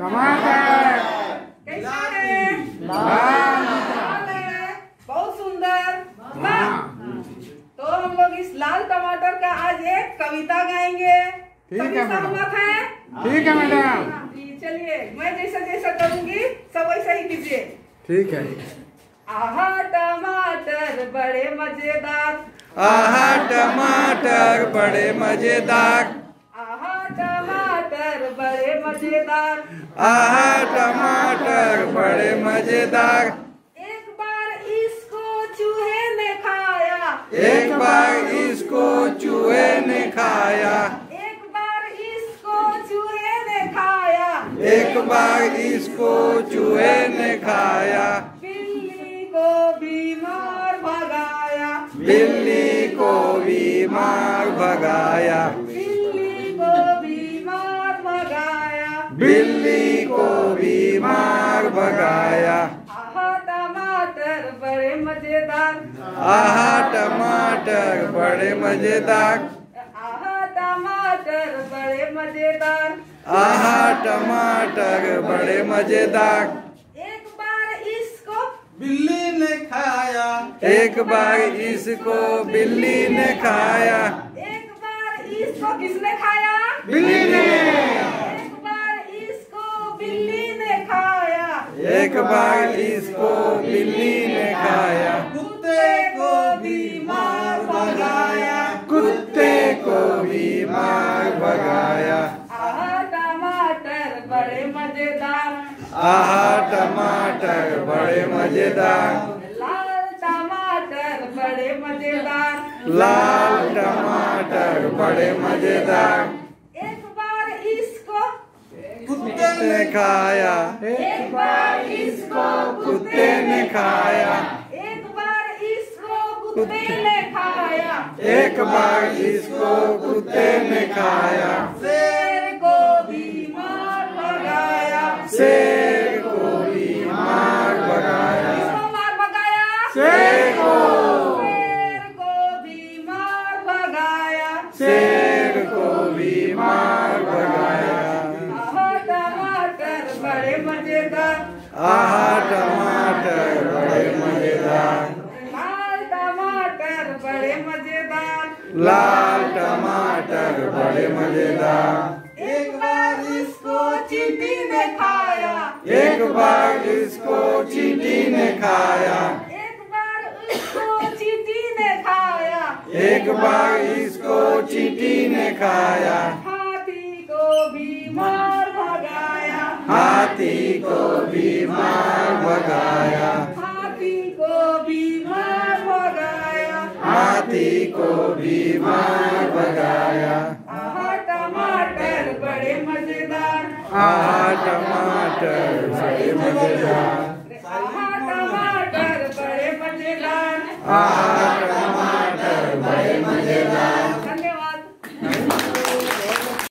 टमाटर बहुत सुंदर तो हम लोग इस लाल टमाटर का आज एक कविता गाएँगे ठीक है, ठीक है मैडम चलिए मैं जैसा जैसा करूँगी सब वैसा ही कीजिए ठीक है आहा टमाटर बड़े मज़ेदार आहा टमाटर बड़े मज़ेदार। मज़ेदार। आहा टमाटर बड़े मज़ेदार। एक बार इसको चूहे ने खाया। एक बार इसको चूहे ने खाया। एक बार इसको चूहे ने खाया। एक बार इसको चूहे ने खाया। बिल्ली को बीमार भगाया। बिल्ली को बीमार भगाया। बिल्ली को बीमार भगाया। आहा टमाटर बड़े मज़ेदार। आहा टमाटर बड़े मज़ेदार। आहा टमाटर बड़े मज़ेदार। आहा टमाटर बड़े मज़ेदार। एक बार इसको बिल्ली ने खाया। एक बार इसको बिल्ली ने खाया। एक बार इसको किसने खाया? बिल्ली ने एक बार इसको बिल्ली ने खाया एक बार इसको बिल्ली ने खाया। कुत्ते को बीमार भगाया। कुत्ते को बीमार भगाया। आहा टमाटर बड़े मज़ेदार। आहा टमाटर बड़े मज़ेदार। लाल टमाटर बड़े मज़ेदार। लाल टमाटर बड़े मज़ेदार। कुत्ते ने खाया। एक बार इसको कुत्ते ने खाया। एक बार इसको कुत्ते ने खाया। एक बार इसको कुत्ते ने खाया। शेर को बीमार लगाया। शेर मज़ेदार। आहा टमाटर बड़े मज़ेदार। लाल टमाटर बड़े मज़ेदार। लाल टमाटर बड़े मज़ेदार। एक बार इसको चींटी ने खाया। एक बार इसको चींटी ने खाया। एक बार इसको चींटी ने खाया। एक बार इसको चींटी ने खाया। हाथी को बीमार भगाया हाथी को बीमार भगाया। हाथी को बीमार भगाया। हाथी को बीमार भगाया। आहा, टमाटर, बड़े मज़ेदार। आहा, टमाटर, बड़े मज़ेदार। आहा टमाटर बड़े मज़ेदार आहा